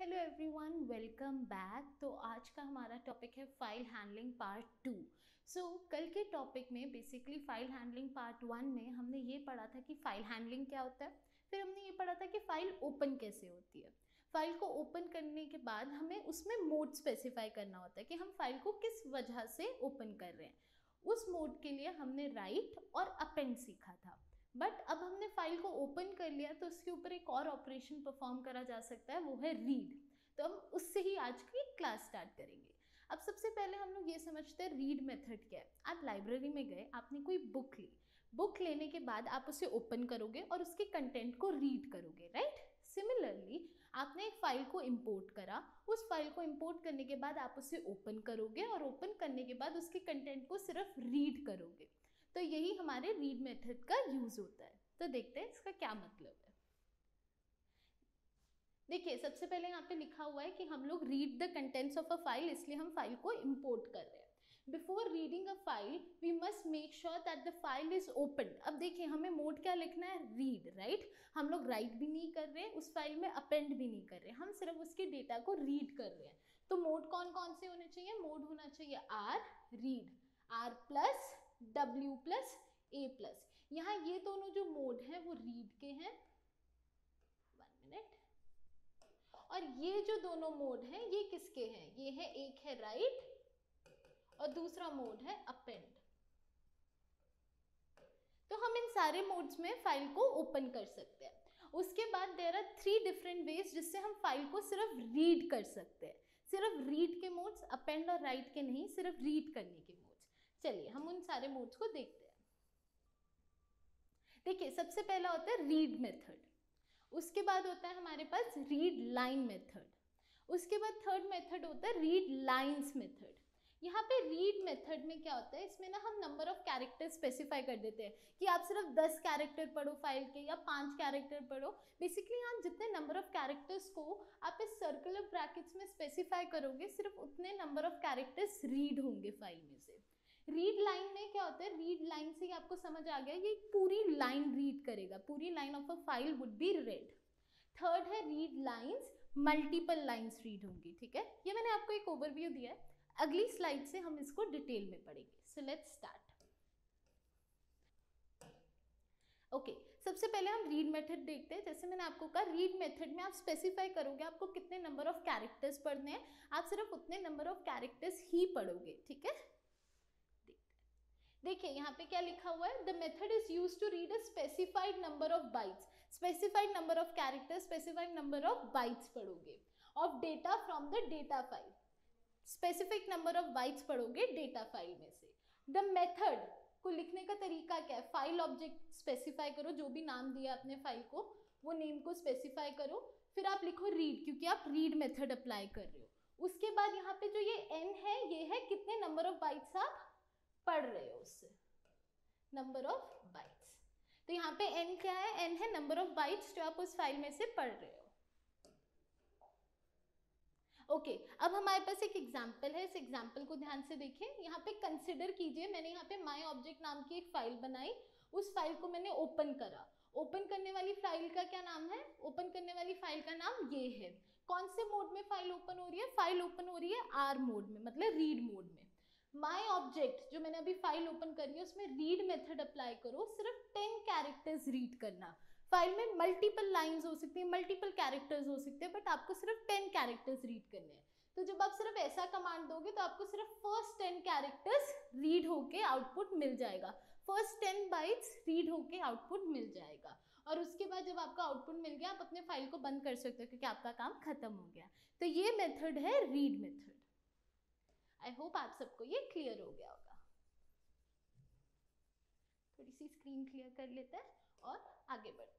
Hello everyone welcome back तो आज का हमारा टॉपिक है file handling part two so कल के टॉपिक में basically file handling part one में हमने ये पढ़ा था कि फ़ाइल हैंडलिंग क्या होता है, फिर हमने ये पढ़ा था कि फ़ाइल ओपन कैसे होती है। फ़ाइल को ओपन करने के बाद हमें उसमें मोड स्पेसिफाई करना होता है कि हम फ़ाइल को किस वजह से ओपन कर रहे हैं। उस मोड के लिए हमने राइट और अपेंड सीखा था। बट अब हमने फ़ाइल को ओपन कर लिया तो उसके ऊपर एक और ऑपरेशन परफॉर्म करा जा सकता है, वो है रीड तो हम उससे ही आज की क्लास स्टार्ट करेंगे. अब सबसे पहले हम लोग ये समझते हैं रीड मेथड क्या है. आप लाइब्रेरी में गए, आपने कोई बुक ली. बुक लेने के बाद आप उसे ओपन करोगे और उसके कंटेंट को रीड करोगे राइट सिमिलरली आपने एक फ़ाइल को इंपोर्ट करा. उस फ़ाइल को इंपोर्ट करने के बाद आप उसे ओपन करोगे और ओपन करने के बाद उसके कंटेंट को सिर्फ़ रीड करोगे. तो यही हमारे रीड मेथड का यूज़ होता है। तो देखते हैं इसका क्या मतलब है। देखिए, सबसे पहले यहाँ पे लिखा हुआ है कि हम लोग read the contents of a file इसलिए हम फ़ाइल को इम्पोर्ट कर रहे हैं। Before reading a file we must make sure that the file is open अब देखिए, हमें मोड क्या लिखना है? Read write right? हम लोग राइट भी नहीं कर रहे, उस फ़ाइल में अपेंड भी नहीं कर रहे। हम सिर्फ़ उसके डेटा को रीड कर रहे हैं। तो मोड कौन कौन से होने चाहिए? मोड होना चाहिए R read R plus W plus A plus यहाँ ये दोनों जो मोड हैं, वो रीड के हैं। वन मिनट और ये जो दोनों मोड हैं, ये किसके हैं? ये है, एक है राइट और दूसरा मोड है अपेंड तो हम इन सारे मोड्स में फ़ाइल को ओपन कर सकते हैं। उसके बाद there are three different ways जिससे हम फ़ाइल को सिर्फ़ रीड कर सकते हैं। सिर्फ़ रीड के मोड्स अपेंड और राइट के नहीं, सिर्फ़ रीड करने के चलिए, हम उन सारे मोड्स को देखते हैं। देखिए, सबसे पहला होता है रीड मेथड उसके बाद होता है हमारे पास रीड लाइन मेथड उसके बाद थर्ड मेथड होता है रीड लाइंस मेथड यहाँ पे रीड मेथड में क्या होता है, इसमें ना हम नंबर ऑफ़ कैरेक्टर स्पेसिफाई कर देते हैं कि आप सिर्फ़ दस कैरेक्टर पढ़ो फ़ाइल के या पाँच कैरेक्टर पढ़ो। बेसिकली आप जितने नंबर ऑफ़ कैरेक्टर्स को आप इस सर्कुलर ब्रैकेट्स में स्पेसिफाई करोगे, सिर्फ़ उतने नंबर ऑफ़ कैरेक्टर्स रीड होंगे फ़ाइल में से। रीड लाइन में क्या होता है? रीड लाइन से ही आपको समझ आ गया ये पूरी लाइन रीड करेगा। पूरी line of a file would be read third है read lines multiple lines read होंगी, ठीक है? ये मैंने आपको एक ओवरव्यू दिया है। अगली स्लाइड से हम इसको डिटेल में पढ़ेंगे। सो लेट्स स्टार्ट ओके सबसे पहले हम रीड मेथड देखते हैं। जैसे मैंने आपको कहा रीड मेथड में आप स्पेसिफाई करोगे आपको कितने नंबर ऑफ़ कैरेक्टर्स पढ़ने हैं। आप सिर्फ़ उतने नंबर ऑफ़ कैरेक्टर्स ही पढ़ोगे, ठीक है? देखिए, यहाँ पे क्या लिखा हुआ है? The method is use to read a specified number of bytes specified number of character specified number of bytes पढ़ोगे। Of data from the data file specific number of bytes पढ़ोगे डेटा फ़ाइल में से। The method को लिखने का तरीका क्या है? फ़ाइल ऑब्जेक्ट स्पेसिफाई करो, जो भी नाम दिया अपने फ़ाइल को, वो नेम को स्पेसिफाई करो। फिर आप लिखो रीड क्योंकि आप रीड मेथड अप्लाई कर रहे हो। उसके बाद यहाँ पे जो ये एन है, ये है कितने नंबर ऑफ़ बाइट्स आप पढ़ रहे हो उससे। नंबर ऑफ़ बाइट्स तो यहाँ पे एन क्या है? एन है नंबर ऑफ़ बाइट्स जो आप उस फ़ाइल में से पढ़ रहे हो। ओके okay, अब हमारे पास एक एग्ज़ाम्पल है। इस एग्ज़ाम्पल को ध्यान से देखिए यहाँ पे कंसिडर कीजिए। मैंने यहाँ पे माई ऑब्जेक्ट नाम की एक फ़ाइल बनाई। उस फ़ाइल को मैंने ओपन करा। ओपन करने वाली फ़ाइल का क्या नाम है? ओपन करने वाली फ़ाइल का नाम ये है। कौन से मोड में फ़ाइल ओपन हो रही है? फ़ाइल ओपन हो रही है आर मोड में मतलब रीड मोड में। माई ऑब्जेक्ट जो मैंने अभी फ़ाइल ओपन करी है, उसमें रीड मेथड अप्लाई करो। सिर्फ़ टेन कैरेक्टर्स रीड करना। फ़ाइल में मल्टीपल लाइंस हो सकती है मल्टीपल कैरेक्टर्स हो सकते हैं बट आपको सिर्फ़ टेन कैरेक्टर्स रीड करने हैं। तो जब आप सिर्फ़ ऐसा कमांड दोगे तो आपको सिर्फ़ फ़र्स्ट टेन कैरेक्टर्स रीड होके आउटपुट मिल जाएगा। फ़र्स्ट टेन बाइट्स रीड होके आउटपुट मिल जाएगा। और उसके बाद जब आपका आउटपुट मिल गया, आप अपने फ़ाइल को बंद कर सकते हो, क्योंकि आपका काम खत्म हो गया। तो ये मेथड है रीड मेथड आई होप आप सबको ये क्लियर हो गया होगा। थोड़ी सी स्क्रीन क्लियर कर लेते हैं और आगे बढ़ते हैं।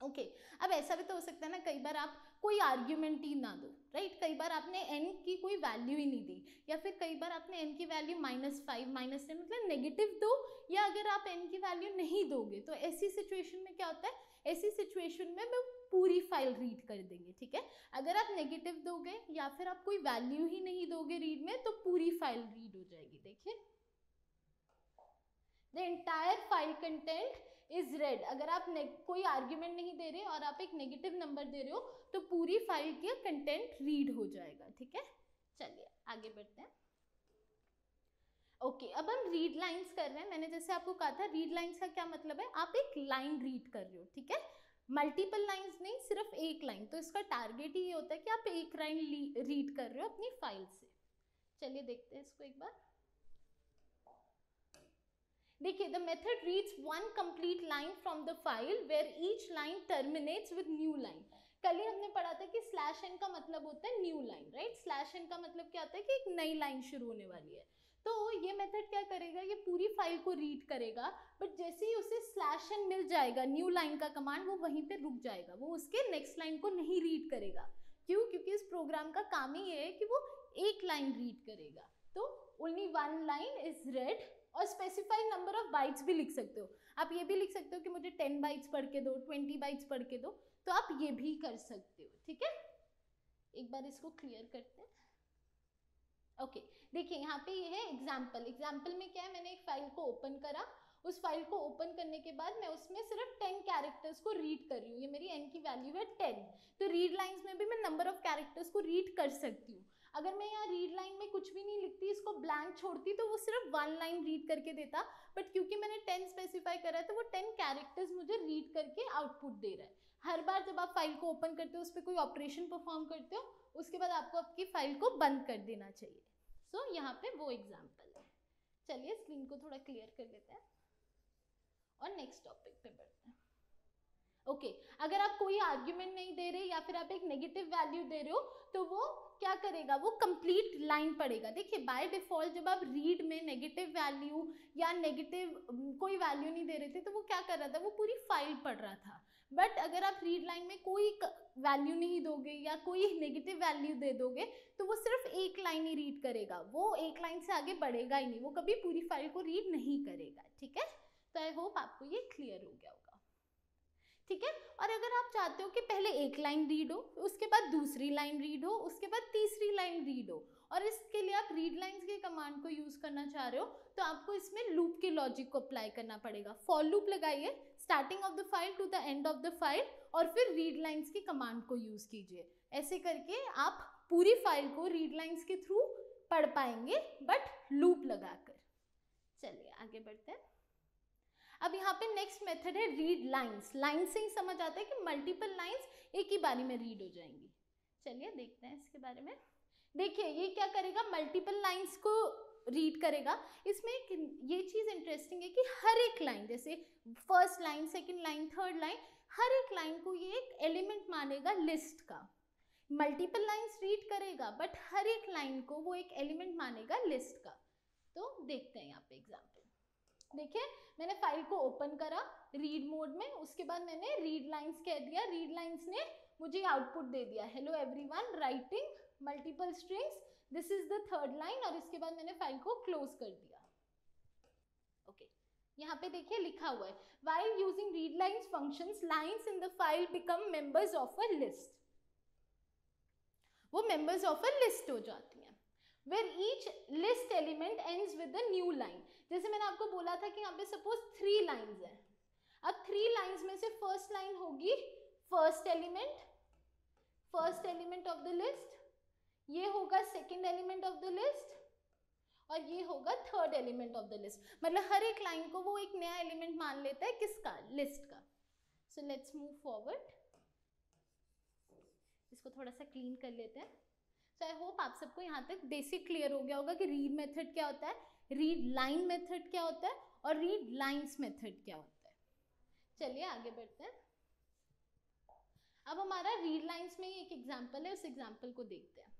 ओके okay, अब ऐसा भी तो हो सकता है ना कई बार आप कोई आर्ग्यूमेंट ही ना दो राइट कई बार आपने एन की कोई वैल्यू ही नहीं दी या फिर कई बार आपने एन की value minus five minus ten मतलब नेगेटिव दो या अगर आप एन की वैल्यू नहीं दोगे तो ऐसी सिचुएशन में क्या होता है? ऐसी सिचुएशन में मैं पूरी फ़ाइल रीड कर देंगे ठीक है? अगर आप नेगेटिव दोगे या फिर आप कोई वैल्यू ही नहीं दोगे रीड में तो पूरी फ़ाइल रीड हो जाएगी देखिए। The entire file content is read अगर आप कोई आर्ग्यूमेंट नहीं दे रहे और आप एक नेगेटिव नंबर दे रहे हो तो पूरी फ़ाइल का कंटेंट रीड हो जाएगा ठीक है? चलिए आगे बढ़ते हैं। ओके okay, अब हम रीड लाइंस कर रहे हैं। मैंने जैसे आपको कहा था रीड लाइंस का क्या मतलब है? आप एक लाइन रीड कर रहे हो ठीक है? मल्टीपल लाइंस नहीं, सिर्फ़ एक लाइन तो इसका टारगेट ही ये होता है कि आप एक लाइन रीड कर रहे हो अपनी फ़ाइल से. चलिए देखते हैं इसको एक बार. देखिए the method reads one complete line from the file where each line terminates with new line कल ही हमने पढ़ा था कि स्लैश एन का मतलब होता है new line right slash N का मतलब क्या होता है कि एक नई लाइन शुरू होने वाली है. तो ये मेथड क्या करेगा? ये पूरी फ़ाइल को रीड करेगा बट जैसे ही उसे स्लैश एन मिल जाएगा न्यू लाइन का कमांड वो वहीं पे रुक जाएगा। वो उसके नेक्स्ट लाइन को नहीं रीड करेगा। क्यों? क्योंकि इस प्रोग्राम का काम ही ये है कि वो एक लाइन रीड करेगा। तो only one line is read और स्पेसिफाइड नंबर ऑफ़ बाइट्स भी लिख सकते हो। आप ये भी लिख सकते हो कि मुझे टेन बाइट्स पढ़ के दो ट्वेंटी बाइट्स पढ़ के दो तो आप ये भी कर सकते हो, ठीक है? एक बार इसको क्लियर करते हैं। ओके देखिए यहाँ पे ये है एग्ज़ाम्पल एग्ज़ाम्पल में क्या है? मैंने एक फ़ाइल को ओपन करा. उस फ़ाइल को ओपन करने के बाद मैं उसमें सिर्फ़ टेन कैरेक्टर्स को रीड कर रही हूँ. ये मेरी एन की वैल्यू है टेन तो रीड लाइंस में भी मैं नंबर ऑफ़ कैरेक्टर्स को रीड कर सकती हूँ. अगर मैं यहाँ रीड लाइन में कुछ भी नहीं लिखती, इसको ब्लैंक छोड़ती तो वो सिर्फ़ वन लाइन रीड करके देता. बट क्योंकि मैंने टेन स्पेसिफाई करा है तो वो टेन कैरेक्टर्स मुझे रीड करके आउटपुट दे रहा है. हर बार जब आप फ़ाइल को ओपन करते हो, उस पर कोई ऑपरेशन परफॉर्म करते हो उसके बाद आपको आपकी फ़ाइल को बंद कर देना चाहिए। सो so, यहाँ पे वो एग्ज़ाम्पल है। चलिए स्क्रीन को थोड़ा क्लियर कर लेते हैं। और नेक्स्ट टॉपिक पे बढ़ते हैं। ओके okay, अगर आप कोई आर्ग्यूमेंट नहीं दे रहे या फिर आप एक नेगेटिव वैल्यू दे रहे हो तो वो क्या करेगा? वो कंप्लीट लाइन पड़ेगा देखिए बाय डिफ़ॉल्ट जब आप रीड में नेगेटिव वैल्यू या नेगेटिव कोई वैल्यू नहीं दे रहे थे तो वो क्या कर रहा था? वो पूरी फ़ाइल पढ़ रहा था। बट अगर आप रीड लाइन में कोई वैल्यू नहीं दोगे या कोई नेगेटिव वैल्यू दे दोगे तो वो सिर्फ़ एक लाइन ही रीड करेगा। वो एक लाइन से आगे बढ़ेगा ही नहीं। वो कभी पूरी फ़ाइल को रीड नहीं करेगा, ठीक है? तो आई होप आपको ये क्लियर हो गया होगा। ठीक है? और अगर आप चाहते हो कि पहले एक लाइन रीड हो, उसके बाद दूसरी लाइन रीड हो, उसके बाद तीसरी लाइन रीड हो, और इसके लिए आप रीड लाइंस के कमांड को यूज़ करना चाह रहे हो तो आपको इसमें लूप के लॉजिक को अप्लाई करना पड़ेगा। फॉर लूप लगाइए starting of the file to the end of the file और फिर रीड लाइंस की कमांड को यूज़ कीजिए। ऐसे करके आप पूरी फ़ाइल को रीड लाइंस के थ्रू पढ़ पाएँगे बट लूप लगाकर। चलिए, आगे बढ़ते हैं। अब यहाँ पे नेक्स्ट मेथड है रीड लाइंस लाइन से ही समझ आता है कि मल्टीपल लाइंस एक ही बारी में रीड हो जाएँगी। चलिए, देखते हैं इसके बारे में। देखिए, ये क्या करेगा? मल्टीपल लाइंस को रीड करेगा। इसमें एक ये चीज़ इंटरेस्टिंग है कि हर एक लाइन जैसे first line second line third line हर एक लाइन को ये एक एलिमेंट मानेगा लिस्ट का। मल्टीपल लाइंस रीड करेगा बट हर एक लाइन को वो एक एलिमेंट मानेगा लिस्ट का। तो देखते हैं यहाँ पे एग्ज़ाम्पल देखिए, मैंने फ़ाइल को ओपन करा रीड मोड में, उसके बाद मैंने रीड लाइंस कह दिया। रीड लाइंस ने मुझे आउटपुट दे दिया। Hello everyone writing multiple strings this is the third line और इसके बाद मैंने फ़ाइल को क्लोज कर दिया। Okay okay. यहाँ पे देखिए लिखा हुआ है while using read lines functions lines in the file become members of a list वो मेंबर्स ऑफ़ अ लिस्ट हो जाती हैं where each list element ends with a new line जैसे मैंने आपको बोला था कि यहाँ पे सपोज़ थ्री लाइंस हैं। अब थ्री लाइंस में से फ़र्स्ट लाइन होगी first element first element of the list ये होगा second element of the list और ये होगा third element of the list मतलब हर एक लाइन को वो एक नया एलिमेंट मान लेता है किसका? लिस्ट का. सो लेट्स मूव फॉरवर्ड इसको थोड़ा सा क्लीन कर लेते हैं. सो आई होप आप सबको यहाँ तक बेसिक क्लियर हो गया होगा कि रीड मेथड क्या होता है रीड लाइन मेथड क्या होता है और रीड लाइन्स मेथड क्या होता है. चलिए आगे बढ़ते हैं. अब हमारा रीड लाइन्स में एक एग्ज़ाम्पल है, उस एग्ज़ाम्पल को देखते हैं.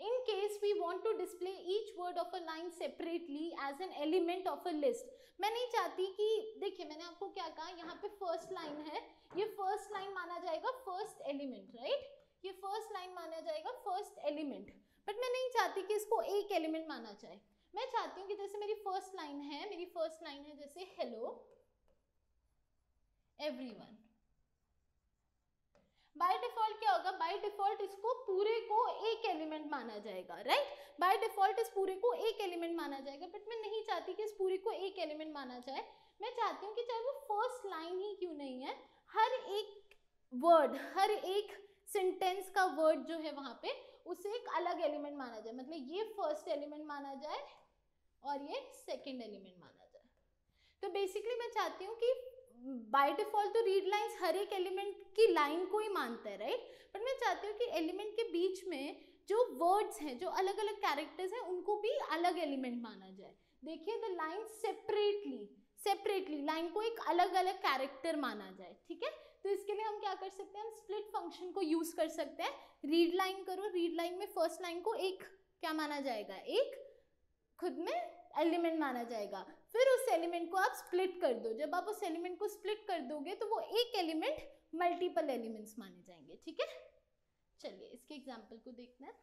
In case we want to display each word of a line separately as an element of a list, मैं नहीं चाहती कि, देखिए, मैंने आपको क्या कहा, यहाँ पे फ़र्स्ट लाइन है, ये फ़र्स्ट लाइन माना जाएगा फ़र्स्ट एलिमेंट राइट ये फ़र्स्ट लाइन माना जाएगा फ़र्स्ट एलिमेंट बट मैं नहीं चाहती कि इसको एक एलिमेंट माना जाए. मैं चाहती हूँ कि जैसे मेरी फ़र्स्ट लाइन है, मेरी फ़र्स्ट लाइन है जैसे हेलो एवरीवन बाय डिफ़ॉल्ट क्या होगा? बाय डिफ़ॉल्ट इसको पूरे को एक एलिमेंट माना जाएगा राइट बाय डिफ़ॉल्ट इस पूरे को एक एलिमेंट माना जाएगा बट मैं नहीं चाहती कि इस पूरे को एक एलिमेंट माना जाए। मैं चाहती हूँ कि चाहे वो फ़र्स्ट लाइन ही क्यों नहीं है, हर एक वर्ड हर एक सेंटेंस का वर्ड जो है वहाँ पे, उसे एक अलग एलिमेंट माना जाए। मतलब ये फ़र्स्ट एलिमेंट माना जाए और ये सेकेंड एलिमेंट माना जाए। तो बेसिकली मैं चाहती हूँ कि बाय डिफ़ॉल्ट तो रीड लाइंस हर एक एलिमेंट की लाइन को ही मानता है राइट बट मैं चाहती हूँ कि एलिमेंट के बीच में जो वर्ड्स हैं, जो अलग अलग कैरेक्टर्स हैं, उनको भी अलग एलिमेंट माना जाए। देखिए the line separately separately line को एक अलग अलग कैरेक्टर माना जाए, ठीक है? तो इसके लिए हम क्या कर सकते हैं? हम स्प्लिट फ़ंक्शन को यूज़ कर सकते हैं। रीड लाइन करो रीड लाइन में फ़र्स्ट लाइन को एक क्या माना जाएगा? एक खुद में एलिमेंट माना जाएगा। फिर उस एलिमेंट को आप स्प्लिट कर दो। जब आप उस एलिमेंट को स्प्लिट कर दोगे तो वो एक एलिमेंट मल्टीपल एलिमेंट्स माने जाएँगे, ठीक है? चलिए, इसके एग्ज़ाम्पल को देखना है।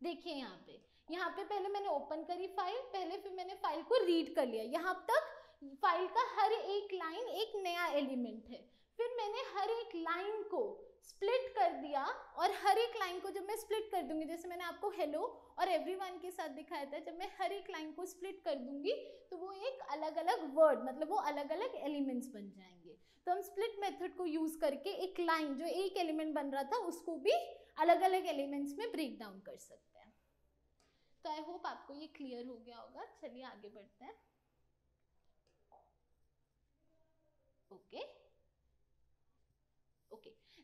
देखिए यहाँ पे। यहाँ पे पहले मैंने ओपन करी फ़ाइल पहले फिर मैंने फ़ाइल को रीड कर लिया। यहाँ तक फ़ाइल का हर एक लाइन एक नया एलिमेंट है। फिर मैंने हर एक लाइन को स्प्लिट कर दिया और हर एक लाइन को जब मैं स्प्लिट कर दूँगी, जैसे मैंने आपको हेलो और एवरीवन के साथ दिखाया था, जब मैं हर एक लाइन को स्प्लिट कर दूँगी तो वो एक अलग अलग वर्ड मतलब वो अलग अलग एलिमेंट्स बन जाएँगे। तो हम स्प्लिट मेथड को यूज़ करके एक लाइन जो एक एलिमेंट बन रहा था, उसको भी अलग अलग एलिमेंट्स में ब्रेक डाउन कर सकते हैं। तो आई होप आपको ये क्लियर हो गया होगा। चलिए आगे बढ़ते हैं। Okay okay.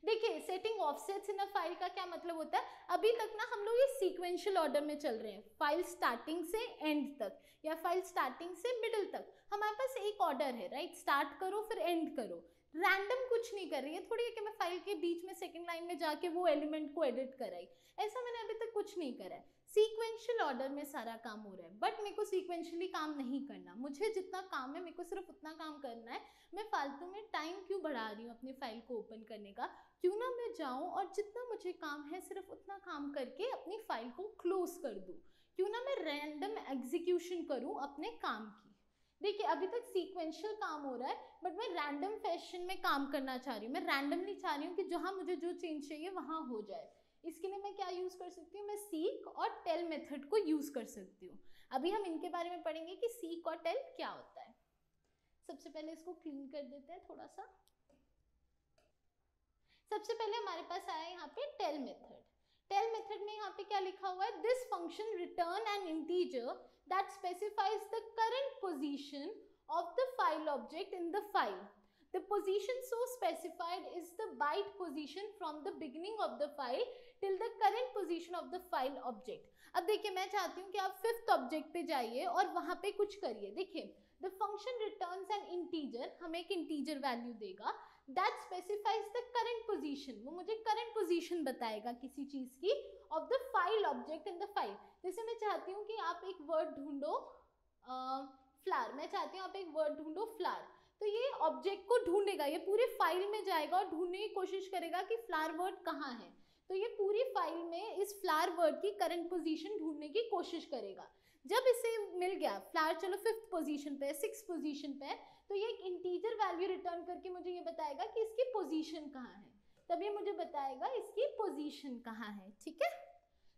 देखिए setting offsets in a file का क्या मतलब होता है? अभी तक ना हम लोग ये सीक्वेंशियल ऑर्डर में चल रहे हैं। फ़ाइल स्टार्टिंग से एंड तक या फ़ाइल स्टार्टिंग से मिडिल तक। हमारे पास एक ऑर्डर है राइट स्टार्ट करो, फिर एंड करो। रैंडम कुछ नहीं कर रही है। थोड़ी है कि मैं फ़ाइल के बीच में सेकंड लाइन में जाके वो एलिमेंट को एडिट कराई। ऐसा मैंने अभी तक कुछ नहीं करा है। सीक्वेंशियल ऑर्डर में सारा काम हो रहा है। बट मेरे को सीक्वेंशियली काम नहीं करना। मुझे जितना काम है, मेरे को सिर्फ़ उतना काम करना है। मैं फालतू में टाइम क्यों बढ़ा रही हूँ अपनी फ़ाइल को ओपन करने का? क्यों ना मैं जाऊँ और जितना मुझे काम है, सिर्फ़ उतना काम करके अपनी फ़ाइल को क्लोज कर दूँ। क्यों ना मैं रैंडम एग्जीक्यूशन करूँ अपने काम की। देखिए, अभी तक सीक्वेंशियल काम हो रहा है बट मैं रैंडम फ़ैशन में काम करना चाह रही हूँ। मैं रैंडमली चाह रही हूँ कि जहाँ मुझे जो चेंज चाहिए, वहाँ हो जाए। इसके लिए मैं क्या यूज़ कर सकती हूँ? मैं सीक और टेल मेथड को यूज़ कर सकती हूँ। अभी हम इनके बारे में पढ़ेंगे कि सीक और टेल क्या होता है। सबसे पहले इसको क्लीन कर देते हैं थोड़ा सा सबसे पहले हमारे पास आया यहाँ पे टेल मेथड टेल मेथड में यहाँ पे क्या लिखा हुआ है? This function return an integer that specifies the current position of the file object in the file The position so specified is the byte position from the beginning of the file till the current position of the file object. अब देखिए, मैं चाहती हूँ कि आप fifth object पे जाइए और वहाँ पे कुछ करिए। देखिए the function returns an integer हमें एक इंटीजर वैल्यू देगा। That specifies the current position वो मुझे करंट पोजीशन बताएगा किसी चीज़ की of the file object in the file जैसे मैं चाहती हूँ कि आप एक वर्ड ढूंढो फ्लार मैं चाहती हूँ आप एक वर्ड ढूंढो फ्लार तो ये ऑब्जेक्ट को ढूंढेगा, ये पूरे फ़ाइल में जाएगा और ढूँढने की कोशिश करेगा कि फ्लावर वर्ड कहाँ है। तो ये पूरी फ़ाइल में इस फ्लावर वर्ड की करंट पोजीशन ढूँढने की कोशिश करेगा। जब इसे मिल गया फ्लावर चलो फिफ्थ पोजीशन पे सिक्स पोजीशन पे तो ये एक इंटीजर वैल्यू रिटर्न करके मुझे ये बताएगा कि इसकी पोजीशन कहाँ है। तब ये मुझे बताएगा इसकी पोजीशन कहाँ है, ठीक है?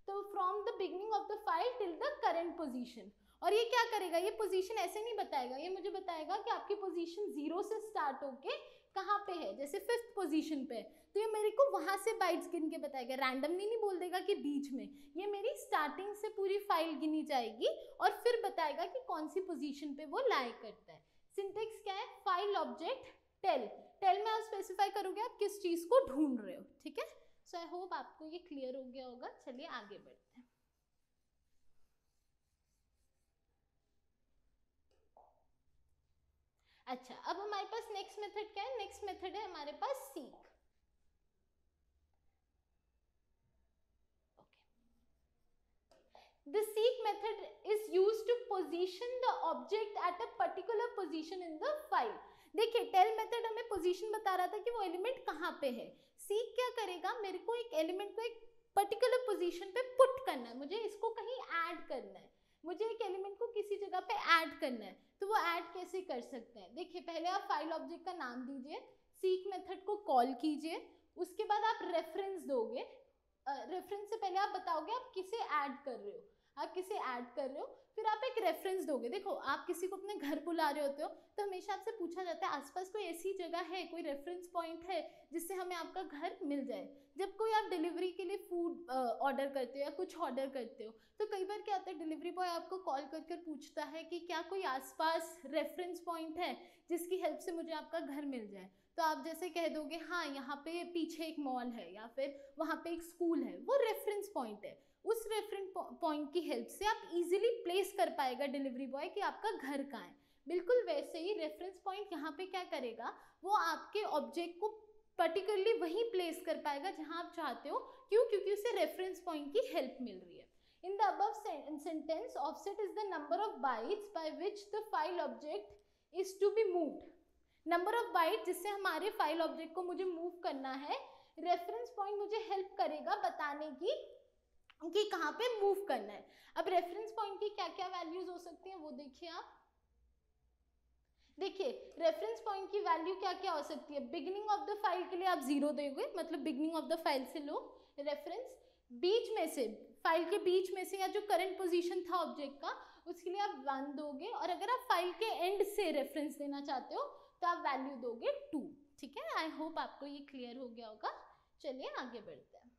तो from the beginning of the file till the current position और ये क्या करेगा? ये पोजीशन ऐसे नहीं बताएगा। ये मुझे बताएगा कि आपकी पोजीशन ज़ीरो से स्टार्ट होके कहाँ पे है? जैसे फिफ्थ पोजीशन पे तो ये मेरे को वहाँ से बाइट्स गिन के बताएगा। रैंडमली नहीं बोल देगा कि बीच में। ये मेरी स्टार्टिंग से पूरी फ़ाइल गिनी जाएगी और फिर बताएगा कि कौन सी पोजीशन पे वो लाइक करता है। सिंटेक्स क्या है? फ़ाइल ऑब्जेक्ट टेल टेल में आप स्पेसिफाई करोगे आप किस चीज़ को ढूंढ रहे हो, ठीक है? सो आई होप आपको ये क्लियर हो गया होगा। चलिए आगे बढ़ते हैं अच्छा अब हमारे पास नेक्स्ट मेथड क्या है? नेक्स्ट मेथड है हमारे पास seek The seek method is used to position the object at a particular position in the file. देखिए टेल मेथड हमें पोजीशन बता रहा था कि वो एलिमेंट कहाँ पे है। सीक क्या करेगा? मेरे को एक एलिमेंट को एक पर्टिकुलर पोजीशन पे पुट करना है। मुझे इसको कहीं ऐड करना है। मुझे एक एलिमेंट को किसी जगह पे ऐड करना है तो वो ऐड कैसे कर सकते हैं? देखिए, पहले आप फ़ाइल ऑब्जेक्ट का नाम दीजिए सीक मेथड को कॉल कीजिए, उसके बाद आप रेफरेंस दोगे। रेफरेंस से पहले आप बताओगे आप किसे ऐड कर रहे हो। आप किसे ऐड कर रहे हो? फिर आप एक रेफरेंस दोगे। देखो, आप किसी को अपने घर बुला रहे होते हो तो हमेशा आपसे पूछा जाता है, आसपास कोई ऐसी जगह है, कोई रेफरेंस पॉइंट है, जिससे हमें आपका घर मिल जाए। जब कोई आप डिलीवरी के लिए फ़ूड ऑर्डर करते हो या कुछ ऑर्डर करते हो तो कई बार क्या होता है डिलीवरी बॉय आपको कॉल कर कर पूछता है कि क्या कोई आसपास रेफरेंस पॉइंट है, जिसकी हेल्प से मुझे आपका घर मिल जाए। तो आप जैसे कह दोगे हाँ यहाँ पे पीछे एक मॉल है या फिर वहाँ पे एक स्कूल है। वो रेफरेंस पॉइंट है। उस रेफरेंस पॉइंट की हेल्प से आप इजीली प्लेस कर पाएगा डिलीवरी बॉय कि आपका घर कहाँ है। बिल्कुल वैसे ही रेफरेंस पॉइंट यहाँ पे क्या करेगा, वो आपके ऑब्जेक्ट को पर्टिकुलरली वहीं प्लेस कर पाएगा जहाँ आप चाहते हो, क्यों? क्योंकि उसे रेफरेंस पॉइंट की हेल्प मिल रही है। In the above sentence, offset is the number of bytes by which the file object is to be moved. Number of byte जिससे हमारे फ़ाइल ऑब्जेक्ट को मुझे मूव करना है रेफरेंस पॉइंट मुझे हेल्प करेगा बताने की कि कहाँ पे मूव करना है। अब रेफरेंस पॉइंट की क्या क्या वैल्यूज़ हो सकती हैं, वो देखिए आप। देखिए रेफरेंस पॉइंट की वैल्यू क्या क्या हो सकती है? बिगिनिंग ऑफ़ द फ़ाइल के लिए आप ज़ीरो दोगे मतलब बिगिनिंग ऑफ़ द फ़ाइल से लो रेफरेंस बीच में से फ़ाइल के बीच में से या जो करंट पोजीशन था ऑब्जेक्ट का, उसके लिए आप वन दोगे और अगर आप फ़ाइल के एंड से रेफरेंस देना चाहते हो तो आप वैल्यू दोगे टू ठीक है? आई होप आपको ये क्लियर हो गया होगा। चलिए आगे बढ़ते हैं।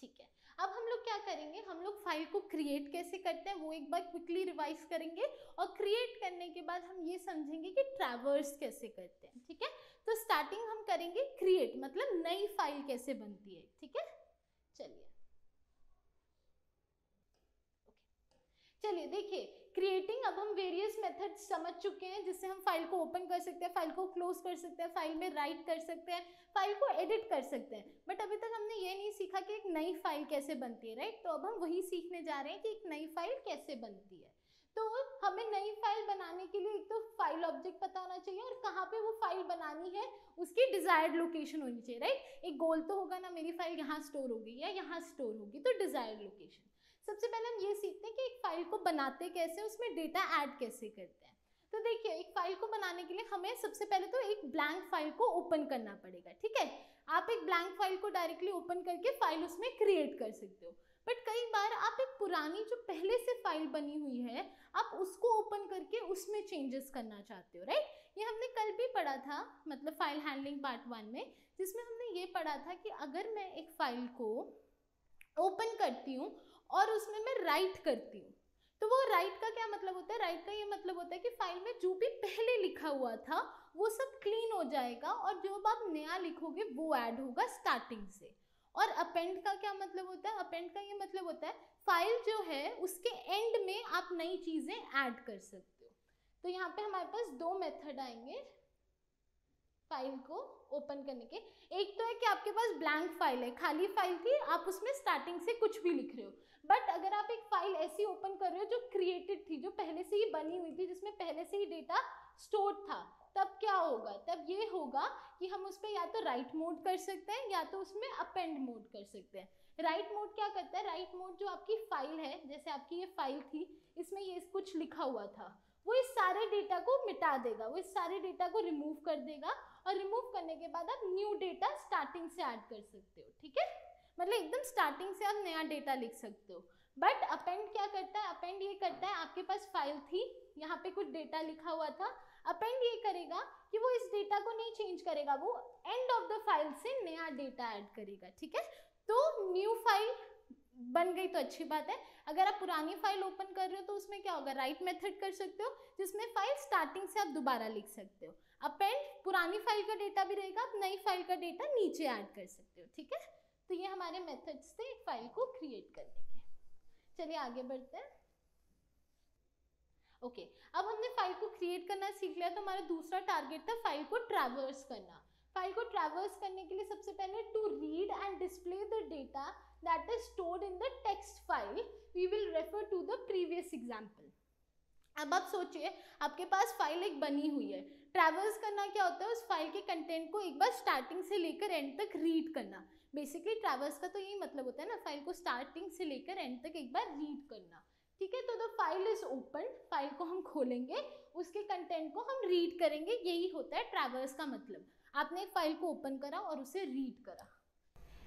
ठीक है। अब हम लोग क्या करेंगे? हम लोग फ़ाइल को क्रिएट कैसे करते हैं? वो एक बार क्विकली रिवाइज करेंगे और क्रिएट करने के बाद हम ये समझेंगे कि ट्रैवर्स कैसे करते हैं, ठीक है? तो स्टार्टिंग हम करेंगे क्रिएट मतलब नई फ़ाइल कैसे बनती है, ठीक है? चलिए। चलिए, देखिए क्रिएटिंग अब हम वेरियस मेथड समझ चुके हैं, जिससे हम फ़ाइल को ओपन कर सकते हैं फ़ाइल को क्लोज कर सकते हैं फ़ाइल में राइट कर सकते हैं फ़ाइल को एडिट कर सकते हैं। बट अभी तक हमने ये नहीं सीखा कि एक नई फ़ाइल कैसे बनती है राइट तो अब हम वही सीखने जा रहे हैं कि एक नई फ़ाइल कैसे बनती है। तो हमें नई फ़ाइल बनाने के लिए एक तो फ़ाइल ऑब्जेक्ट पता होना चाहिए और कहाँ पे वो फ़ाइल बनानी है, उसकी डिजायर्ड लोकेशन होनी चाहिए राइट एक गोल तो होगा ना, मेरी फ़ाइल यहाँ स्टोर होगी या यहाँ स्टोर होगी तो डिजायर्ड लोकेशन सबसे पहले हम ये सीखते हैं कि एक फ़ाइल को बनाते कैसे, उसमें डेटा ऐड कैसे करते हैं। तो देखिए, एक फ़ाइल को बनाने के लिए हमें सबसे पहले तो एक ब्लैंक फ़ाइल को ओपन करना पड़ेगा, ठीक है? आप एक ब्लैंक फ़ाइल को डायरेक्टली ओपन करके फ़ाइल उसमें क्रिएट कर सकते हो। बट कई बार आप एक पुरानी जो पहले से फ़ाइल बनी हुई है, आप उसको ओपन करके उसमें चेंजेस करना चाहते हो राइट ये हमने कल भी पढ़ा था मतलब फ़ाइल हैंडलिंग पार्ट वन में, जिसमें हमने ये पढ़ा था कि अगर मैं एक फ़ाइल को ओपन करती हूँ और उसमें मैं राइट करती हूँ। तो वो राइट का क्या मतलब होता है? राइट का ये मतलब होता है कि फ़ाइल में जो भी पहले लिखा हुआ था, वो सब क्लीन हो जाएगा और जो आप नया लिखोगे, वो ऐड होगा स्टार्टिंग से। और अपेंड का क्या मतलब होता है? अपेंड का ये मतलब होता है फ़ाइल जो है, उसके एंड में आप नई चीज़ें ऐड कर सकते हो। तो यहाँ पे हमारे पास दो मेथड आएँगे फ़ाइल को ओपन करने के। एक तो है कि आपके पास ब्लैंक फ़ाइल है, खाली फ़ाइल थी, आप उसमें स्टार्टिंग से कुछ भी लिख रहे हो। बट अगर आप एक फ़ाइल ऐसी ओपन कर रहे हो जो क्रिएटेड थी, जो पहले से ही बनी हुई थी, जिसमें पहले से ही डेटा स्टोर था, तब क्या होगा? तब ये होगा कि हम उस पर या तो राइट मोड कर सकते हैं, या तो उसमें अपेंड मोड कर सकते हैं। राइट मोड क्या करता है? राइट मोड जो आपकी फ़ाइल है, जैसे आपकी ये फ़ाइल थी, इसमें ये कुछ लिखा हुआ था, वो इस सारे डेटा को मिटा देगा, वो इस सारे डेटा को रिमूव कर देगा और रिमूव करने के बाद आप न्यू डेटा स्टार्टिंग से ऐड कर सकते हो, ठीक है? मतलब एकदम स्टार्टिंग से आप नया डेटा लिख सकते हो। बट अपेंड क्या करता है? अपेंड ये करता है, आपके पास फ़ाइल थी, यहाँ पे कुछ डेटा लिखा हुआ था। अपेंड ये करेगा कि वो इस डेटा को नहीं चेंज करेगा, वो एंड ऑफ़ द फ़ाइल से नया डेटा ऐड करेगा, ठीक है? तो न्यू फ़ाइल बन गई तो अच्छी बात है। अगर आप पुरानी फ़ाइल ओपन कर रहे हो तो उसमें क्या होगा? राइट मेथड कर सकते हो, जिसमें फ़ाइल स्टार्टिंग से आप दोबारा लिख सकते हो। अपेंड पुरानी फ़ाइल का डेटा भी रहेगा, आप नई फ़ाइल का डेटा नीचे ऐड कर सकते हो, ठीक है? तो ये हमारे मेथड्स थे एक फ़ाइल को क्रिएट करने के चलिए आगे बढ़ते हैं। ओके okay, अब हमने फ़ाइल को क्रिएट करना सीख लिया तो हमारा दूसरा टारगेट था फ़ाइल को ट्रैवर्स करना। फ़ाइल को ट्रैवर्स करने के लिए सबसे पहले to read and display the data that is stored in the text file we will refer to the previous example अब आप सोचिए आपके पास फ़ाइल एक बनी हुई है। ट्रैवर्स करना क्या होता है? उस फ़ाइल के कंटेंट को एक बार स्टार्टिंग से लेकर एंड तक रीड करना। बेसिकली ट्रैवर्स का तो यही मतलब होता है ना फ़ाइल को स्टार्टिंग से लेकर एंड तक एक बार रीड करना। ठीक है? तो the file is open file को हम खोलेंगे, उसके कंटेंट को हम रीड करेंगे, यही होता है ट्रैवर्स का मतलब। आपने एक फ़ाइल को ओपन करा और उसे रीड करा।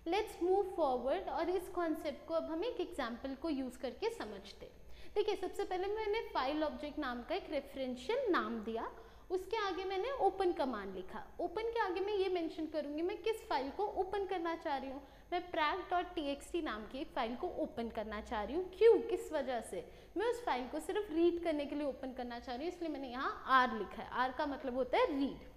लेट्स मूव फॉरवर्ड और इस कॉन्सेप्ट को अब हम एक एग्ज़ाम्पल को यूज़ करके समझते हैं। देखिए, सबसे पहले मैंने फ़ाइल ऑब्जेक्ट नाम का एक रेफरेंशियल नाम दिया। उसके आगे मैंने ओपन कमांड लिखा। ओपन के आगे मैं ये मेंशन करूँगी, मैं किस फ़ाइल को ओपन करना चाह रही हूँ? मैं प्रैक डॉट टी नाम की एक फ़ाइल को ओपन करना चाह रही हूँ। क्यों? किस वजह से? मैं उस फ़ाइल को सिर्फ़ रीड करने के लिए ओपन करना चाह रही हूँ, इसलिए मैंने यहाँ आर लिखा है। आर का मतलब होता है रीड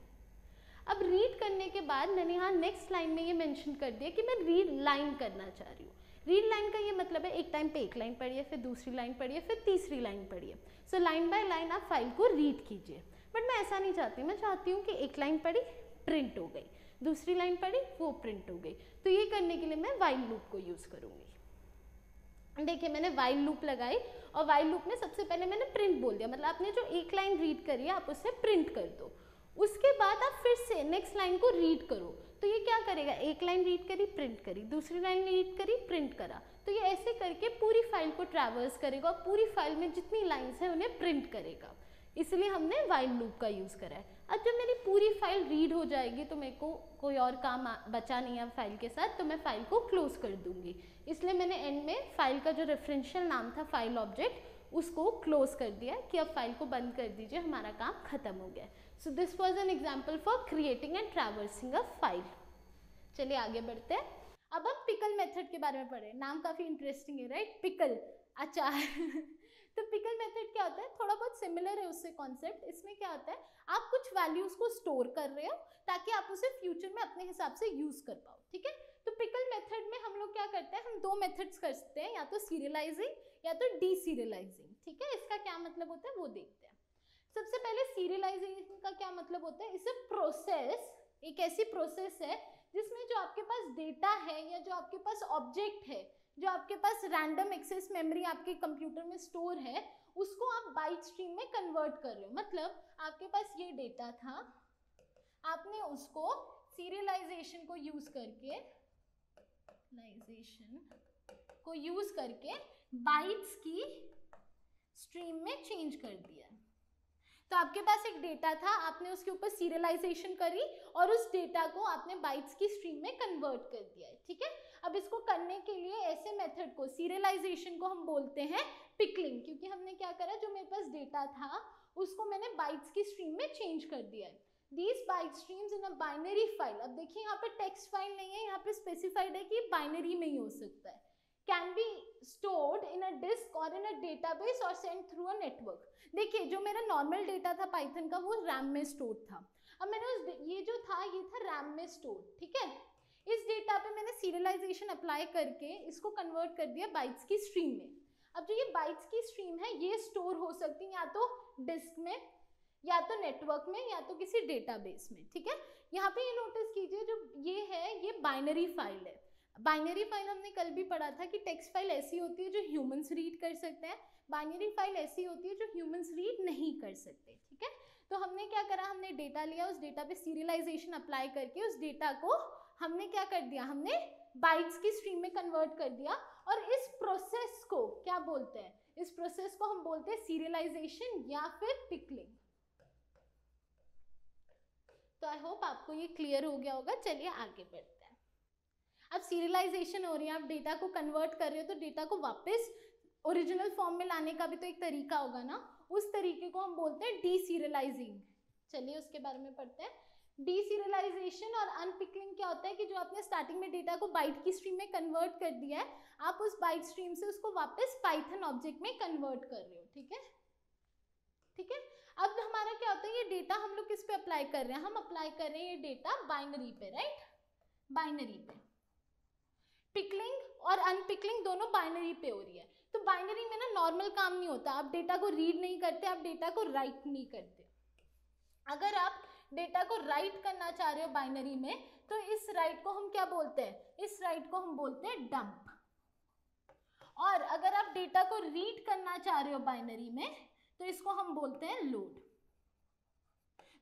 अब रीड करने के बाद मैंने यहाँ नेक्स्ट लाइन में ये मेंशन कर दिया कि मैं रीड लाइन करना चाह रही हूँ। रीड लाइन का ये मतलब है, एक टाइम पे एक लाइन पढ़िए, फिर दूसरी लाइन पढ़िए, फिर तीसरी लाइन पढ़िए। सो लाइन बाय लाइन आप फ़ाइल को रीड कीजिए। बट मैं ऐसा नहीं चाहती। मैं चाहती हूँ कि एक लाइन पढ़ी प्रिंट हो गई। दूसरी लाइन पढ़ी, वो प्रिंट हो गई। तो ये करने के लिए मैं वाइल लूप को यूज़ करूँगी। देखिए, मैंने वाइल लूप लगाई और वाइल लूप में सबसे पहले मैंने प्रिंट बोल दिया। मतलब आपने जो एक लाइन रीड करी है, आप उसे प्रिंट कर दो। उसके बाद आप फिर से नेक्स्ट लाइन को रीड करो। तो ये क्या करेगा? एक लाइन रीड करी प्रिंट करी। दूसरी लाइन रीड करी प्रिंट करा। तो ये ऐसे करके पूरी फ़ाइल को ट्रैवर्स करेगा और पूरी फ़ाइल में जितनी लाइन्स हैं उन्हें प्रिंट करेगा। इसलिए हमने वाइल लूप का यूज़ करा है। अब जब मेरी पूरी फ़ाइल रीड हो जाएगी तो मेरे को कोई और काम बचा नहीं है फ़ाइल के साथ तो मैं फ़ाइल को क्लोज कर दूँगी। इसलिए मैंने एंड में फ़ाइल का जो रेफरेंशियल नाम था फ़ाइल ऑब्जेक्ट उसको क्लोज कर दिया कि अब फ़ाइल को बंद कर दीजिए, हमारा काम खत्म हो गया so this was an example for creating and traversing a file चलिए आगे बढ़ते हैं। अब हम पिकल मेथड के बारे में पढ़े नाम काफ़ी इंटरेस्टिंग है राइट पिकल अचार। तो पिकल मेथड क्या होता है? थोड़ा बहुत सिमिलर है उससे कॉन्सेप्ट इसमें क्या होता है? आप कुछ वैल्यूज़ को स्टोर कर रहे हो ताकि आप उसे फ्यूचर में अपने हिसाब से यूज़ कर पाओ, ठीक है? तो पिकल मेथड में हम लोग क्या करते हैं? हम दो मेथड्स कर सकते हैं, या तो सीरियलाइजिंग या तो डी ठीक है? इसका क्या मतलब होता है? वो देखते हैं। सबसे पहले सीरियलाइजेशन का क्या मतलब होता है? इसे प्रोसेस एक ऐसी प्रोसेस है जिसमें जो आपके पास डेटा है या जो आपके पास ऑब्जेक्ट है जो आपके पास रैंडम एक्सेस मेमोरी आपके कंप्यूटर में स्टोर है, उसको आप बाइट स्ट्रीम में कन्वर्ट कर रहे हो। मतलब आपके पास ये डेटा था, आपने उसको सीरियलाइजेशन को यूज़ करके को यूज़ करके बाइट्स की स्ट्रीम में चेंज कर दिया। तो आपके पास एक डेटा था, आपने उसके ऊपर सीरियलाइजेशन करी और उस डेटा को आपने बाइट्स की स्ट्रीम में कन्वर्ट कर दिया है, ठीक है? अब इसको करने के लिए ऐसे मेथड को सीरियलाइजेशन को हम बोलते हैं पिकलिंग क्योंकि हमने क्या करा, जो मेरे पास डेटा था, उसको मैंने बाइट्स की स्ट्रीम में चेंज कर दिया these byte streams in a binary file अब देखिए यहाँ पे टेक्स्ट फ़ाइल नहीं है, यहाँ पे स्पेसिफाइड है कि बाइनरी में ही हो सकता है। Can be stored in a disk or in a database or send through a network देखिए, जो मेरा नॉर्मल डेटा था पाइथन का, वो रैम में स्टोर था। अब मैंने उस ये जो था, ये था रैम में स्टोर ठीक है? इस डेटा पे मैंने सीरियलाइजेशन अप्लाई करके इसको कन्वर्ट कर दिया बाइट्स की स्ट्रीम में। अब जो ये बाइट्स की स्ट्रीम है, ये स्टोर हो सकती है या तो डिस्क में, या तो नेटवर्क में, या तो किसी डेटाबेस में, ठीक है? यहाँ पे ये नोटिस कीजिए जो ये है, ये बाइनरी फ़ाइल है। बाइनरी फ़ाइल हमने कल भी पढ़ा था कि टेक्स्ट फ़ाइल ऐसी होती है जो ह्यूमंस रीड कर सकते हैं। बाइनरी फ़ाइल ऐसी होती है जो ह्यूमंस रीड नहीं कर सकते, ठीक है? तो हमने क्या करा? हमने डेटा लिया, उस डेटा पे सीरियलाइजेशन अप्लाई करके उस डेटा को हमने क्या कर दिया? हमने बाइट्स की स्ट्रीम में कन्वर्ट कर दिया और इस प्रोसेस को क्या बोलते हैं? इस प्रोसेस को हम बोलते हैं सीरियलाइजेशन या फिर पिकलिंग तो आई होप आपको ये क्लियर हो गया होगा। चलिए आगे बढ़ते हैं। अब सीरियलाइजेशन हो रही है। आप डेटा को कन्वर्ट कर रहे हो तो डेटा को वापस ओरिजिनल फॉर्म में लाने का भी तो एक तरीका होगा ना? उस तरीके को हम बोलते हैं डी सीरियलाइजिंग चलिए उसके बारे में पढ़ते हैं। डी सीरियलाइजेशन और अनपिकलिंग क्या होता है कि जो आपने स्टार्टिंग में डेटा को बाइट की स्ट्रीम में कन्वर्ट कर दिया है, आप उस बाइट स्ट्रीम से उसको वापस पाइथन ऑब्जेक्ट में कन्वर्ट कर रहे हो, ठीक है? ठीक है? अब हमारा क्या होता है, ये डेटा हम लोग किस पे अप्लाई कर रहे हैं? हम अप्लाई कर रहे हैं ये डेटा बाइनरी पे राइट बाइनरी पे। पिकलिंग और अनपिकलिंग दोनों बाइनरी पे हो रही है। तो बाइनरी में ना नॉर्मल काम नहीं होता, आप डेटा को रीड नहीं करते, आप डेटा को राइट नहीं करते। अगर आप डेटा को राइट करना चाह रहे हो बाइनरी में तो इस राइट को हम क्या बोलते हैं? इस राइट को हम बोलते हैं डंप। और अगर आप डेटा को रीड करना चाह रहे हो बाइनरी में तो इसको हम बोलते हैं लोड।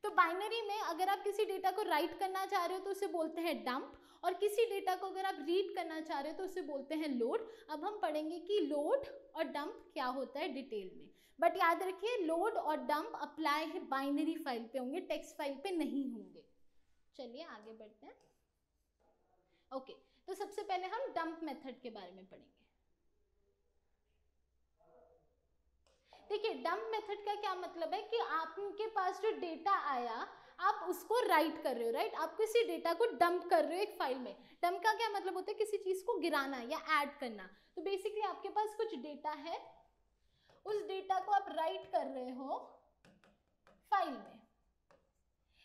तो बाइनरी में अगर आप किसी डेटा को राइट करना चाह रहे हो तो उसे बोलते हैं डंप। और किसी डेटा को अगर आप रीड करना चाह रहे हो तो उसे बोलते हैं लोड। अब हम पढ़ेंगे कि लोड और डंप क्या होता है डिटेल में। बट याद रखिए लोड और डंप अप्लाई है बाइनरी फ़ाइल पे होंगे टेक्स्ट फ़ाइल पे नहीं होंगे। चलिए आगे बढ़ते हैं। ओके okay, तो सबसे पहले हम डंप मेथड के बारे में पढ़ेंगे। देखिए डंप मेथड का क्या मतलब है कि आपके पास जो डेटा आया आप उसको राइट कर रहे हो राइट आप किसी डेटा को डंप कर रहे हो एक फ़ाइल में। डंप का क्या मतलब होता है? किसी चीज़ को गिराना या ऐड करना। तो बेसिकली आपके पास कुछ डेटा है उस डेटा को आप राइट कर रहे हो फ़ाइल में।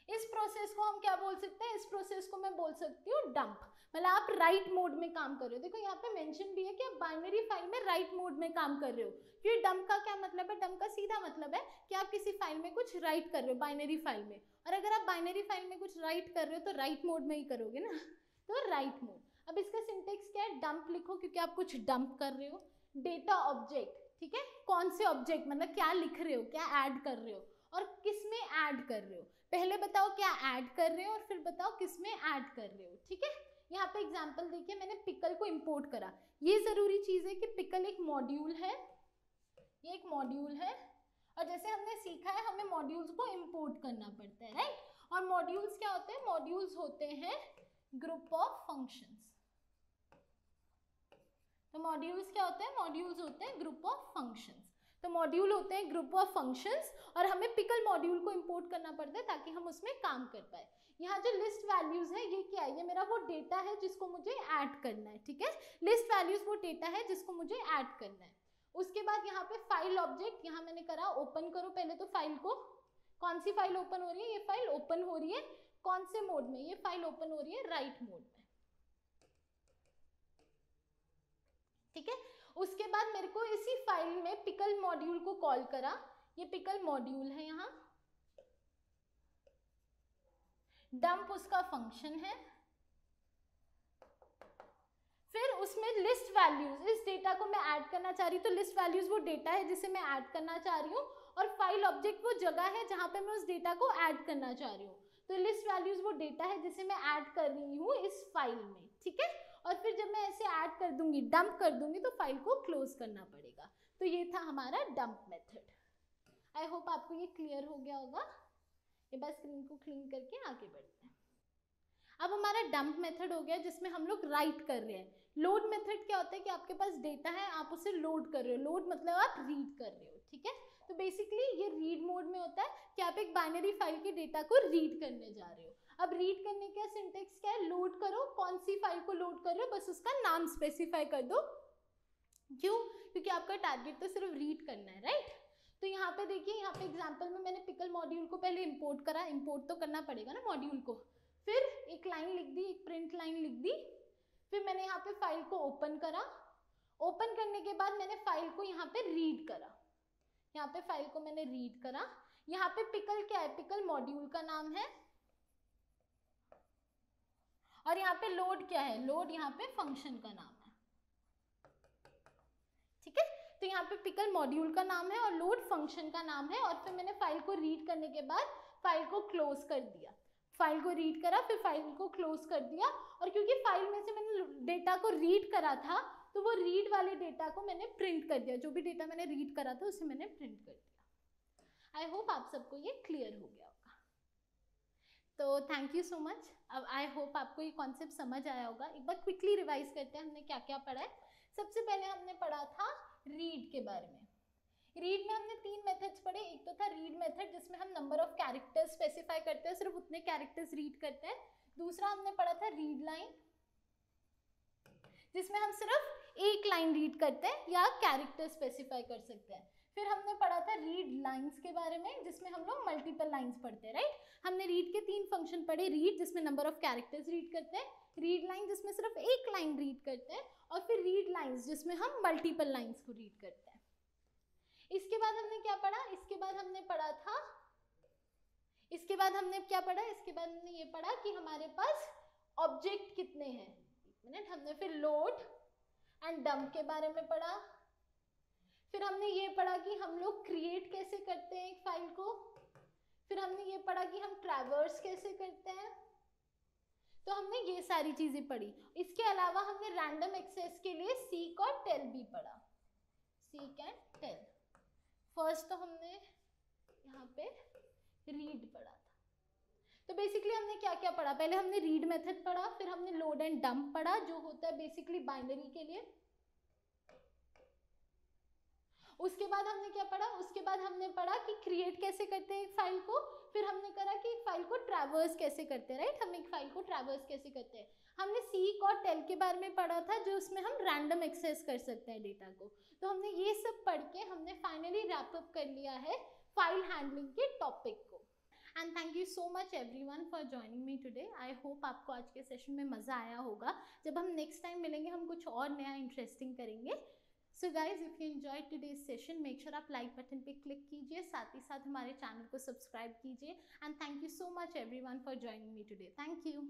इस प्रोसेस को हम क्या बोल सकते हैं? इस प्रोसेस को मैं बोल सकती हूँ डंप मतलब आप राइट मोड में काम कर रहे हो। देखो, यहाँ पे मेंशन भी है कि आप बाइनरी फ़ाइल में राइट मोड में काम कर रहे हो। फिर डंप का क्या मतलब है? डंप का सीधा मतलब है कि आप किसी फ़ाइल में कुछ राइट कर रहे हो बाइनरी फ़ाइल में। और अगर आप बाइनरी फ़ाइल में कुछ राइट कर रहे हो तो राइट मोड में ही करोगे ना। तो राइट मोड अब इसका सिंटेक्स क्या है? डंप लिखो, क्योंकि आप कुछ डंप कर रहे हो। डेटा ऑब्जेक्ट ठीक है? कौन से ऑब्जेक्ट मतलब क्या लिख रहे हो, क्या ऐड कर रहे हो और किसमें ऐड कर रहे हो? पहले बताओ क्या ऐड कर रहे हो और फिर बताओ किसमें ऐड कर रहे हो, ठीक है? यहाँ पे एग्ज़ाम्पल देखिए, मैंने पिकल को इम्पोर्ट करा। ये ज़रूरी चीज़ है कि पिकल एक मॉड्यूल है। ये एक मॉड्यूल है। और जैसे हमने सीखा है, हमें मॉड्यूल्स को इम्पोर्ट करना पड़ता है राइट और मॉड्यूल्स क्या होते हैं? मॉड्यूल्स होते हैं ग्रुप ऑफ़ फ़ंक्शंस तो मॉड्यूल्स क्या होते हैं? मॉड्यूल्स होते हैं ग्रुप ऑफ़ फ़ंक्शंस तो मॉड्यूल होते हैं ग्रुप ऑफ़ फ़ंक्शंस और हमें पिकल मॉड्यूल को इंपोर्ट करना पड़ता है ताकि हम उसमें काम कर पाए। यहाँ जो लिस्ट वैल्यूज़ है, ये क्या है? ये मेरा वो डेटा है जिसको मुझे ऐड करना है, ठीक है? लिस्ट वैल्यूज़ वो डेटा है जिसको मुझे ऐड करना है। उसके बाद यहाँ पे फ़ाइल ऑब्जेक्ट यहाँ मैंने करा ओपन करो। पहले तो फ़ाइल को, कौन सी फ़ाइल ओपन हो रही है? ये फ़ाइल ओपन हो रही है। कौन से मोड में? ये फ़ाइल ओपन हो रही है राइट मोड में। ठीक है? उसके बाद मेरे को इसी फ़ाइल में पिकल मॉड्यूल को कॉल करा। ये पिकल मॉड्यूल है यहाँ। डंप उसका फ़ंक्शन है। फिर उसमें लिस्ट वैल्यूज़ इस डेटा को मैं ऐड करना चाह रही हूँ। तो लिस्ट वैल्यूज़ वो डेटा है जिसे मैं ऐड करना चाह रही हूँ और फ़ाइल ऑब्जेक्ट वो जगह है जहाँ पे मैं उस डेटा को ऐड करना चाह रही हूँ। तो लिस्ट वैल्यूज़ वो डेटा है जिसे मैं ऐड कर रही हूँ इस फ़ाइल में, ठीक है? और फिर जब मैं ऐसे ऐड कर दूँगी डंप कर दूँगी तो फ़ाइल को क्लोज करना पड़ेगा। तो ये था हमारा डंप मेथड आई होप आपको ये क्लियर हो गया होगा। ये बस स्क्रीन को क्लीन करके आगे बढ़ते हैं। अब हमारा डंप मेथड हो गया जिसमें हम लोग राइट कर रहे हैं। लोड मेथड क्या होता है कि आपके पास डेटा है, आप उसे लोड कर रहे हो। लोड मतलब आप रीड कर रहे हो, ठीक है? तो बेसिकली ये रीड मोड में होता है कि आप एक बाइनरी फ़ाइल के डेटा को रीड करने जा रहे हो। अब रीड करने का सिंटेक्स क्या है? लोड करो, कौन सी फ़ाइल को लोड कर रहे हो? बस उसका नाम स्पेसिफाई कर दो। क्यों? क्योंकि आपका टारगेट तो सिर्फ़ रीड करना है राइट तो यहाँ पे देखिए, यहाँ पे एग्जांपल में मैंने पिकल मॉड्यूल को पहले इंपोर्ट करा। इंपोर्ट तो करना पड़ेगा ना मॉड्यूल को। फिर एक लाइन लिख दी, एक प्रिंट लाइन लिख दी। फिर मैंने यहाँ पे फ़ाइल को ओपन करा। ओपन करने के बाद मैंने फ़ाइल को यहाँ पे रीड करा। यहाँ पे फ़ाइल को मैंने रीड करा। यहाँ पे पिकल क्या है? पिकल मॉड्यूल का नाम है। और यहाँ पे लोड क्या है? लोड यहाँ पे फ़ंक्शन का नाम है। ठीक है? तो यहाँ पे पिकल मॉड्यूल का नाम है और लोड फ़ंक्शन का नाम है और फिर मैंने फ़ाइल को रीड करने के बाद फ़ाइल को क्लोज कर दिया। फ़ाइल को रीड करा, फिर फ़ाइल को क्लोज कर दिया और क्योंकि फ़ाइल में से मैंने डेटा को रीड करा था तो वो रीड वाले डेटा को मैंने प्रिंट कर दिया। जो भी डेटा मैंने रीड करा था, उसे मैंने प्रिंट कर दिया। आई होप आप सबको ये क्लियर हो गया। तो थैंक यू सो मच अब आई होप आपको ये कॉन्सेप्ट समझ आया होगा। एक बार क्विकली रिवाइज करते हैं, हमने क्या क्या पढ़ा है। सबसे पहले हमने पढ़ा था रीड के बारे में। रीड में हमने तीन मेथड्स पढ़े। एक तो था रीड मेथड जिसमें हम नंबर ऑफ़ कैरेक्टर्स स्पेसिफाई करते हैं, सिर्फ़ उतने कैरेक्टर्स रीड करते हैं। दूसरा हमने पढ़ा था रीड लाइन जिसमें हम सिर्फ़ एक लाइन रीड करते हैं या कैरेक्टर स्पेसिफाई कर सकते हैं। फिर हमने पढ़ा था रीड लाइंस के बारे में, जिसमें हम लोग मल्टीपल लाइंस पढ़ते हैं राइट हमने रीड के तीन फ़ंक्शन पढ़े रीड जिसमें नंबर ऑफ़ कैरेक्टर्स रीड करते हैं रीड लाइन जिसमें सिर्फ़ एक लाइन रीड करते हैं, और फिर रीड लाइंस जिसमें हम मल्टीपल लाइंस को रीड करते हैं। इसके बाद हमने क्या पढ़ा? इसके बाद हमने पढ़ा था, इसके बाद हमने क्या पढ़ा? इसके बाद हमने ये पढ़ा कि हमारे पास ऑब्जेक्ट कितने हैं। मिनट हमने फिर लोड एंड डंप के बारे में पढ़ा। फिर हमने ये पढ़ा कि हम लोग क्रिएट कैसे करते हैं एक फ़ाइल को? फिर हमने ये पढ़ा कि हम ट्रैवर्स कैसे करते हैं? तो हमने ये सारी चीज़ें पढ़ी। इसके अलावा हमने रैंडम एक्सेस के लिए सीक और टेल भी पढ़ा। सीक एंड टेल फ़र्स्ट तो हमने यहाँ पे रीड पढ़ा था। तो बेसिकली हमने क्या क्या पढ़ा? पहले हमने रीड मेथड पढ़ा, फिर हमने लोड एंड डंप पढ़ा, जो होता है बेसिकली बाइनरी के लिए। उसके बाद हमने क्या पढ़ा? उसके बाद हमने पढ़ा कि क्रिएट कैसे करते हैं एक फ़ाइल को? फिर हमने करा कि एक फ़ाइल को ट्रैवर्स कैसे करते हैं राइट हम एक फ़ाइल को ट्रैवर्स कैसे करते हैं? हमने सीक और टेल के बारे में पढ़ा था, जो उसमें हम रैंडम एक्सेस कर सकते हैं डेटा को। तो हमने ये सब पढ़ के हमने फाइनली रैपअप कर लिया है फ़ाइल हैंडलिंग के टॉपिक को। And thank you so much everyone for joining me today I hope आपको आज के सेशन में मज़ा आया होगा। जब हम नेक्स्ट टाइम मिलेंगे, हम कुछ और नया इंटरेस्टिंग करेंगे। So guys if you enjoy today's session make sure आप लाइक बटन पे क्लिक कीजिए, साथ ही साथ हमारे चैनल को सब्सक्राइब कीजिए। And thank you so much everyone for joining me today thank you